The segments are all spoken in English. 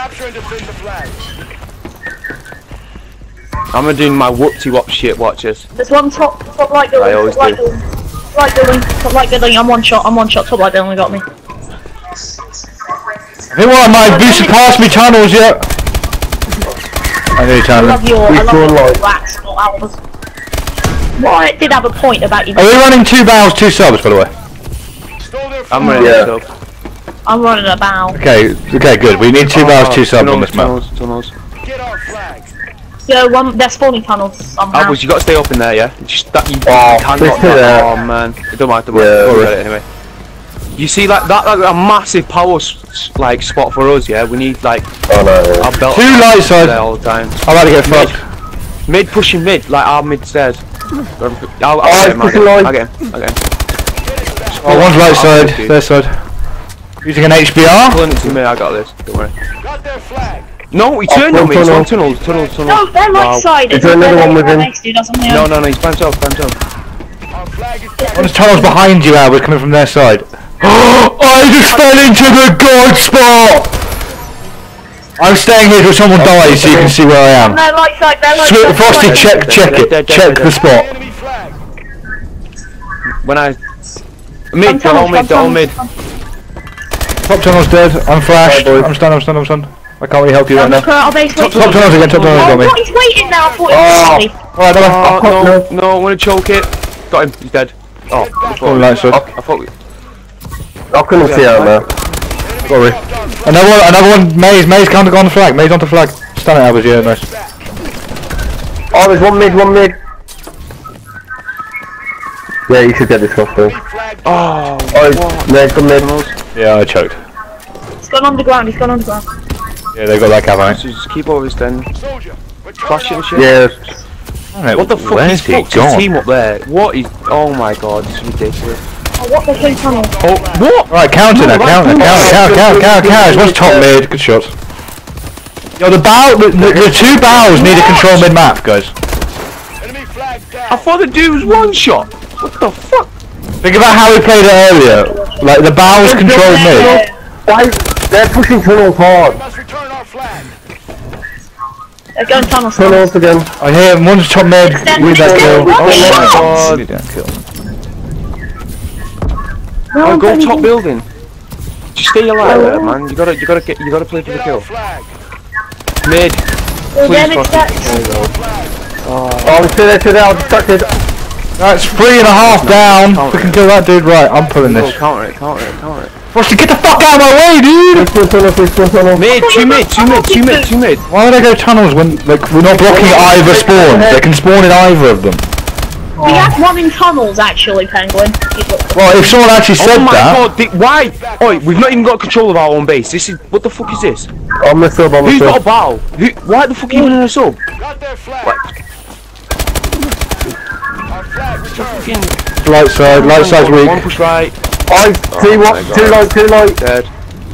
Capture and defend the flag. I'm gonna do my whoopty wop shit. Watch this. There's one top, top right building. I always top right do. building. Right building, top right building. I'm one shot. I'm one shot. Top right building got me. I think one of my boots past me tunnels yet. I know you I tunnel. love your, I Which love your like? rats, not ours. Well, I did have a point about you. Are we running two barrels, two subs, by the way? I'm flag. ready Yeah. to go. I'm running a bow. Okay, okay, good. We need two barrels, two subs on tunnels, this map. tunnels, tunnels. Get our flag. So one, they're spawning tunnels somehow. Oh, Apples, you got to stay up in there, yeah. Just that you, Oh, you cannot. stick to that. Oh man, it don't matter. Don't Yeah, matter. Don't worry about it anyway. You see, like that, like a massive power s- s- like spot for us. Yeah, we need like Oh no. our belt Two light side. there all the time. I'm about to get Mid, fucked. mid pushing mid, like our mid stairs. Oh, I'll, I'll, Oh, get him, I'll pushing get him, line. I'll get him, I'll get him. Oh, one's light Oh, side, dude. their side. Using an HBR. Pulling to me, I got this. Don't worry. Got their flag. No, he oh, turned Oh, on me. He's tunnel. on tunnels, tunnels, tunnels. no, they're right Wow. side. Is there another one with him? Next to doesn't No, no, no, he's by himself, by himself. Our flag is down. One's tunnels behind you, Albert, coming from their side. I just fell into the god spot! I'm staying here till someone dies so you can see where I am. No, right side. They're right Swi- side. Frosty, right. check, check it. Check the spot. Enemy flag. When I mid, Come they're all mid, they're all come mid. Tunnels. Top tunnel's dead. I'm flashed. Bye. I'm stunned, I'm stunned, I'm stunned. I can't really help you right I'm now. looking at our base. Top, top tunnels again, top tunnels Oh, got me. what? He's waiting now. I thought Oh. he was Alright, never. Oh, oh no, no, I want to choke it. Got him, he's dead. Oh, I Oh, thought, light side. I thought we, I couldn't see out there. Sorry. Another one, another one. Maze, Maze can't go on the flag. Maze onto flag. Stun it, Albert. Yeah, nice. Oh, there's one mid, one mid. Yeah, you should get this off though. Enemy flag. oh, Oh, mid, come mid. Yeah, I choked. He's gone underground. He's gone underground. Yeah, they got that cap on so just keep over this then. Soldier. Flashing and shit. Yeah, What the fuck is he fuck's his gone? team up there? What is, oh my god, this is ridiculous. Oh, what the two tunnels? Oh, what? Right, counter now, counter, counter, counter, counter, counter, counter. One's top mid. Good shots. Yo, the bow, the, the, the two bows need to control mid map, guys. Enemy flag I thought the dude was one shot. What the fuck? Think about how we played it earlier. Like the bows control mid. why? They're pushing tunnels hard. Must return our flag. They're going tunnels. Tunnels again. I hear him, one's top mid. Extend, With that extend, kill. Oh my shot? god. Need that kill. No, Oh, I'm go going top in. building. Just stay alive there, man. You gotta, you gotta get, you gotta play for the kill. our flag. Mid. Oh, Please, damn it, Frosty. that's- There you go. Oh, stay there, stay there. I'm distracted. That's three and a half down. Counter We can kill that dude. Right, I'm pulling Go, this. counter it, counter it, counter it. Frosty, get the fuck out of my way, dude! There's one tunnel, there's one tunnel. Mid, two mid, two mid, two mid, two mid. Why would I go tunnels when like we're not blocking either spawn? They can spawn in either of them. We had one in tunnels actually, Penguin. Well, if someone actually oh said oh my that, god, di- why? Oi, we've not even got control of our own base. This is, what the fuck is this? On the sub, on the Who's got a bow? Who, why the fuck are you in a sub? Got their flag. Our flag returned. Fucking light side, light side's One weak. push right, I see oh my what? God. Too light, too light. dead,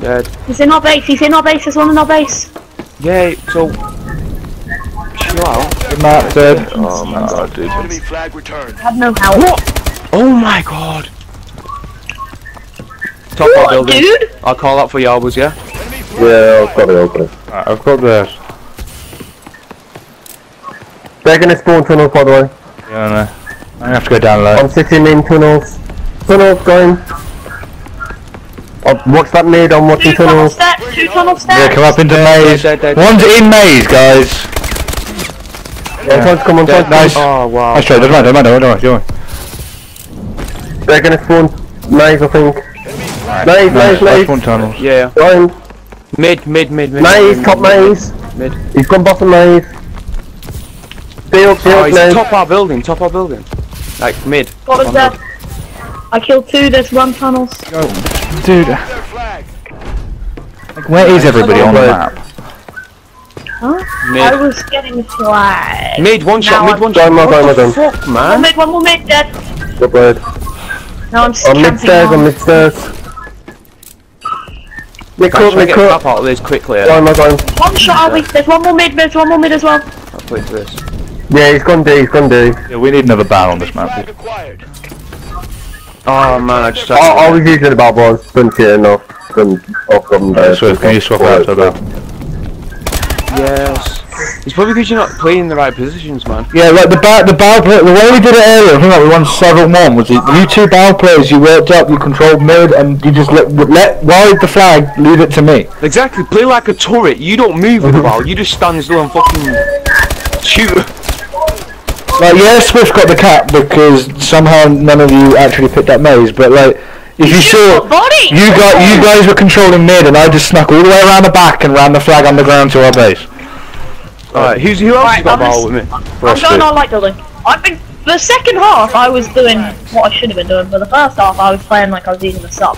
dead. He's in our base. He's in our base. There's one in our base. Yeah, so... Chill out. Good map, dead. Oh my god, dude. Enemy flag returned. I have no help. What? Oh my god. Top our What, building. dude? I'll call out for Yarbus, yeah? Enemy flag. Yeah, I've got it, I've it. Right, I've got this. They're gonna spawn tunnels, by the way. Yeah, I know. I'm gonna have to go down low. I'm sitting in tunnels. Tunnels going. Oh, watch that mid, I'm watching Two tunnel tunnels. steps. Two tunnel steps. Yeah, come up into maze. dead, dead, dead. One's in maze, guys. I'm trying come on Dead. Nice. Oh wow. Nice try, doesn't matter, doesn't matter, don't worry, don't worry. They're gonna spawn maze, I think. Maze, maze, Nice, last maze. one tunnels. Yeah. Going. Mid, mid, mid, mid. Maze, mid, top mid, maze. Mid. He's gone bottom maze. Field, Oh, field, he's maze. top our building, top our building. Like mid. Got us On there. mid. I killed two. There's one tunnels. Dude, like, where is everybody on the map? Huh? I was getting flagged. Mid, one shot, Now mid, one shot. my going, What the my going. fuck, One man? mid, one more mid, dead. Good bird. No, I'm On camping mid stairs, now. on mid stairs. Mid Guys, cut, try to mid get the cut. out of this quickly. Going, my going. One shot, are we? There's one more mid, there's one more mid as well. I'll play for this. Yeah, he's gone D, he's gone D. Yeah, we need another barrel on this map. Flag dude. acquired. Oh man, I just I, I was using about one, didn't it enough. Couldn't off them Uh, there. Swift, can you swap out to that? Yes. It's probably because you're not playing in the right positions, man. Yeah, like the ba- the bow play, the way we did it earlier, I think like we won several one was it, you two bow players, you worked up, you controlled mid, and you just let, let ride the flag, leave it to me. Exactly. Play like a turret. You don't move with the ball. You just stand still and fucking shoot. Like, yeah, Swift got the cap because somehow none of you actually picked up maze, but like, if you saw, body. you got you guys were controlling mid, and I just snuck all the way around the back and ran the flag on the ground to our base. Alright, who's who else Right, has got I'm ball with me? I'm Frosty. going on like building. I've been the second half. I was doing what I should have been doing, but the first half I was playing like I was using the sub.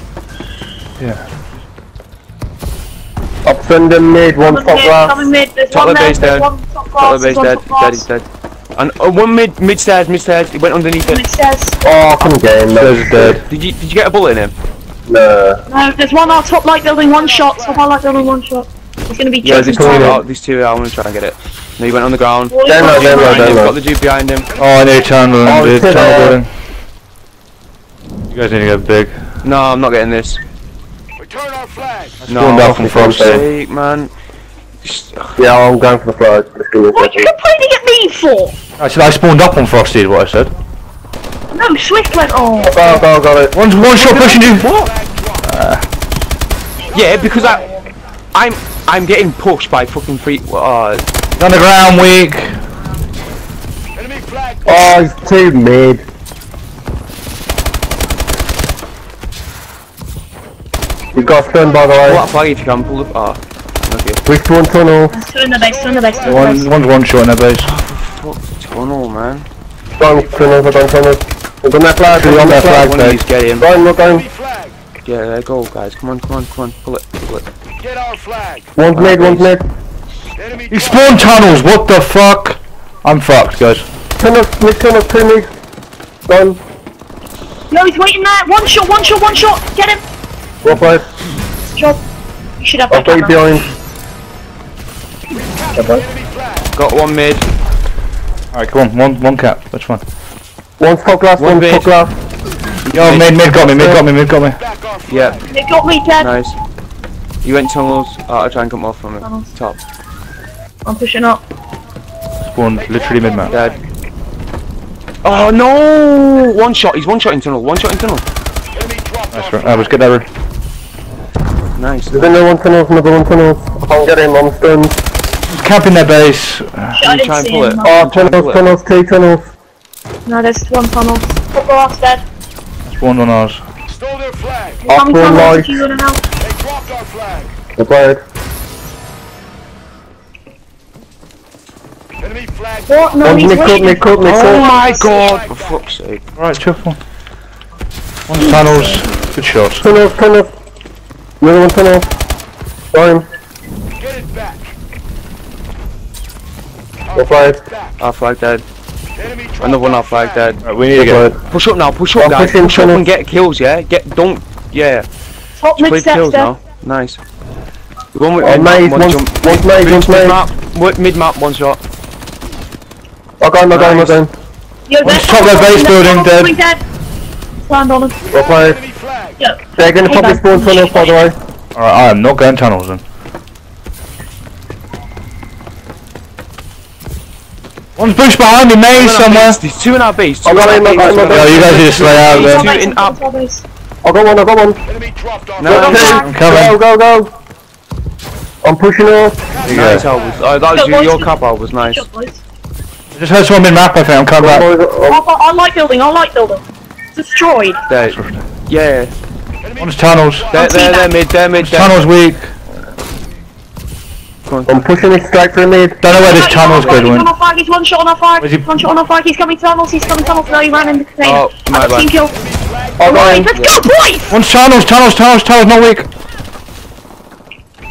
Yeah. Up sending mid, one Coming top mid, left. coming mid. There's Top one of there. base There's dead. one top Top glass. of the base dead. one top Dead, he's dead. And uh, one mid, mid stairs, mid stairs. He went underneath Mid stairs. Oh, come couldn't get him. There's dead. Did you did you get a bullet in him? Nah. No, there's one on top light building. One shot. Top light building. One shot. He's gonna be Yeah, choking there's two. time. Out, there's two. Out. I'm gonna try and get it. No, he went on the ground. Well, he's Down got low, down low, down low. Got the dude behind him. Oh, I need tunnel, Oh, dude. sit Tunnel there. building. You guys need to get big. No, I'm not getting this. Return our flag. No, Spawned out from for fuck's Frosty. sake, man. Just- Yeah, I'm going for the flag. Let's give me a What are you second. complaining at me for? I said I spawned up on Frosty, is what I said. No, Swift went. on. Oh. Go, go, got it. One, one shot pushing you. What? Yeah, because I, I'm, I'm getting pushed by fucking free. Uh, On the ground, weak. Enemy flag. Oh, he's too mid. You got stunned by the pull way. that flag if you can. Pull the. Ah, okay. Which one tunnel? There's two in the base. Two in the base. Two in the One, one's one shot in their base. Fuck tunnel, man. Going tunnels, I'm going tunnels. We're on that flag, we're on that flag. One of these get him. Going, we're going. Yeah, there go, guys. Come on, come on, come on. Pull it, pull it. Get our flag. One's mid, one's mid. Enemy You drop. spawned tunnels, what the fuck? I'm fucked, guys. Tunnels, mid tunnels, two mid. Gone. No, he's waiting there. One shot. One shot. One shot. Get him. One five. Job. You should have I'll that get you behind. Got one mid. Alright, come on, one, one cap, Which one? One's top glass, One one's top glass. Yo, mid, mid got me, mid got me, mid got me. Back our. Yeah, They got me dead. nice. You went tunnels. Oh, I'll try and come off from it. Tunnels. Top. I'm pushing up. Spawned literally mid map. Dead. Oh no! One shot. He's one shot in tunnel. One shot in tunnel. Enemy Nice, our right. I was good there. Nice. There's another one tunnels, another one tunnels. I can't get him, I'm stunned. Camping their base. Shit, I you try didn't and see pull it? no. Oh, trying to tunnels, pull it. tunnels, two tunnels. No, there's one tunnel. Top glass dead. Spawned on ours. Stole their flag. Up Coming one tunnels light. if you wanna help. They dropped our flag. Required. Enemy flag. What? No, One's he's mid cook, waiting. mid cook, mid Oh my god! For fuck's sake. Alright, chuffle. One tunnels. Good shots. Tunnels, tunnels. Another one tunnel. Got him. Our Required. flag's back. Our flag dead. Another one our our flag dead. Right, we need to get. Push up now. Push up, guys. Push up and get kills. Yeah. Get. Don't. Yeah. Top mid steps kills now. Nice. Oh, one with Oh, mid map, maze, one one's- jump. one's maze, Boost one's mid map. Mid map. One shot. I got him, I got him, I got him. Yo, top tunnels, base building, dead. dead. Land on him. Required. Enemy flag. They're gonna Hey, probably spawn tunnels, by the way. Alright, I am not going tunnels then. One's pushed behind me, maze somewhere. There's two in our base. Two I got in our base, him, I two in got our Oh, you guys need to slay out There's there. two in up. Base. I got one, I got one. Enemy dropped our No, flag. no, Okay. I'm coming. Go, go, go. I'm pushing off. Nice, Albus. Oh, that was you, your boys. cap, Albus. Nice. I just heard someone in map, I think. I'm coming back. Oh. Oh, I, like building. I like building. Destroyed. There. Yeah. One's tunnels. They're, they're, they're mid. They're mid. They're Tunnels weak. I'm pushing it straight for mid. Don't know where this tunnel's on our flag, going. He's on our. He's one shot on our flag. Where's he- One shot on our flag. He's coming tunnels. He's coming tunnels. No, he ran in the container. Oh, my I got team bad. kill. I got Right, let's go, boys! One's tunnels, tunnels, tunnels, tunnels, not weak.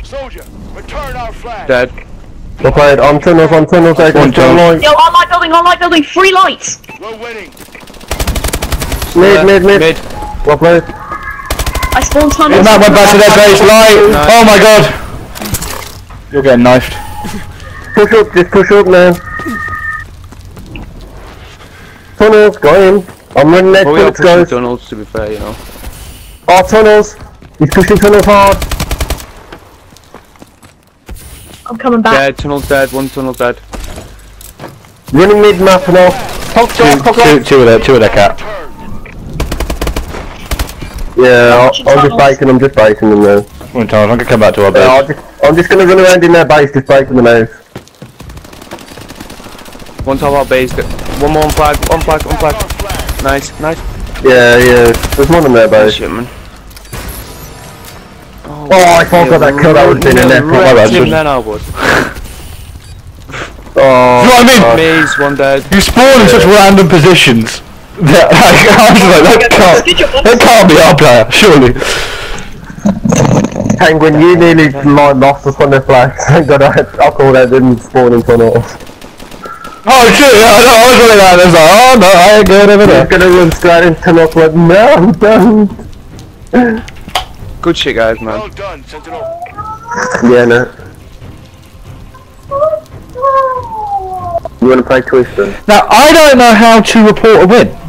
Soldier, return our flag. Dead. Required. I'm tunnels, I'm tunnels. I One can tunnel. Yo, I like building. I like building. Free lights. We're winning. Mid, mid, mid. Mid. Required. I spawned Mid tunnels. map went back to their base, light. Oh my god. You're getting knifed. Push up, just push up now. Tunnels, go in. I'm running next Well, we are bullets, pushing guys. tunnels, to be fair, you know. Oh, tunnels. He's pushing tunnels hard. I'm coming back. Dead, tunnel dead, one tunnel dead. Running mid map and all. Pop Two, shot, pop two, shot. two of their, two of their cat. Yeah, I'll, I'm just tunnels. baiting them, just baiting them now. One time, I'm gonna come back to our base. just, I'm just gonna run around in their base, just baiting them out. One top our base. One more on flag, one flag, one flag. Nice, nice. Yeah, yeah, there's one in their Oh, base. shit, man. Oh, oh I thought I got that kill, that would've been a net. Right, My bad, then I would. Oh, You know what I mean? Maze, one dead. You spawn in such random positions. That, like, I was like, that can't, that can't be our player, surely. Penguin, you nearly lined off upon their flag. Thank God I, I called out them spawning tunnels. Oh shit, yeah, I, know, I was running out and I was like, oh no, I ain't going over He's there. gonna run straight into tunnels like, no, don't. Good shit, guys, man. Well done, Sentinel. Yeah, no. You wanna play Twister? Now, I don't know how to report a win.